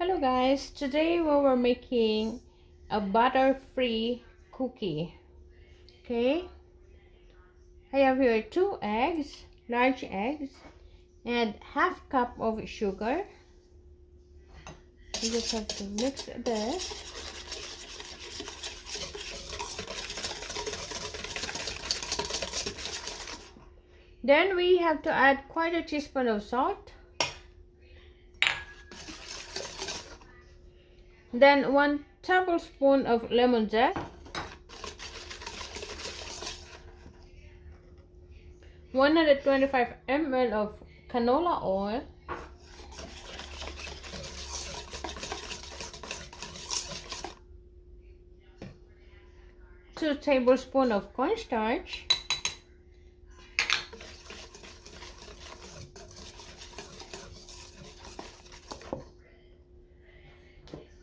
Hello guys, today we were making a butter-free cookie. Okay, I have here two eggs, large eggs, and half cup of sugar. You just have to mix this. Then we have to add quite a teaspoon of salt. Then one tablespoon of lemon zest. One hundred twenty-five ml of canola oil. Two tablespoons of cornstarch.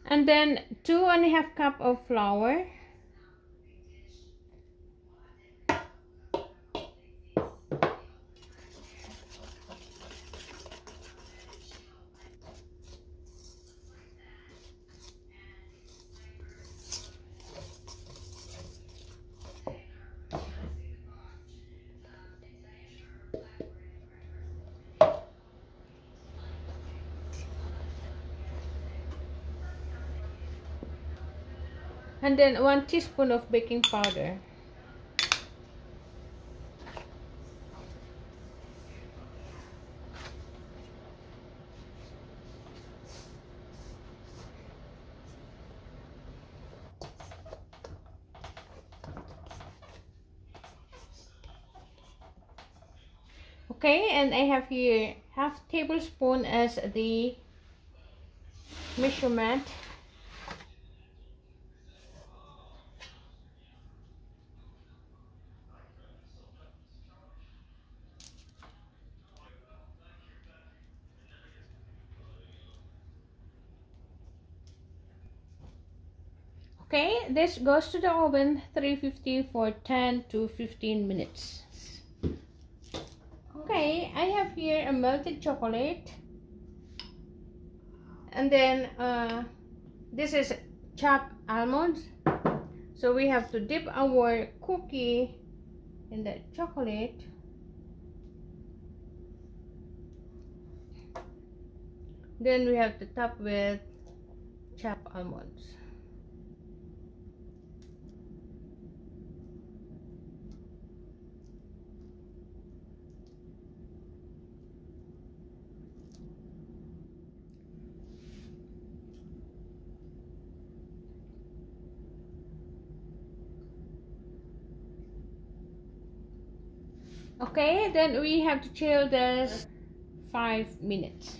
And then two and a half cup of flour and then one teaspoon of baking powder. Okay and I have here half tablespoon as the measurement okay this goes to the oven 350 for 10 to 15 minutes. Okay i have here a melted chocolate. And then uh, this is chopped almonds. So we have to dip our cookie in the chocolate. Then we have to top with chopped almonds okay then we have to chill this five minutes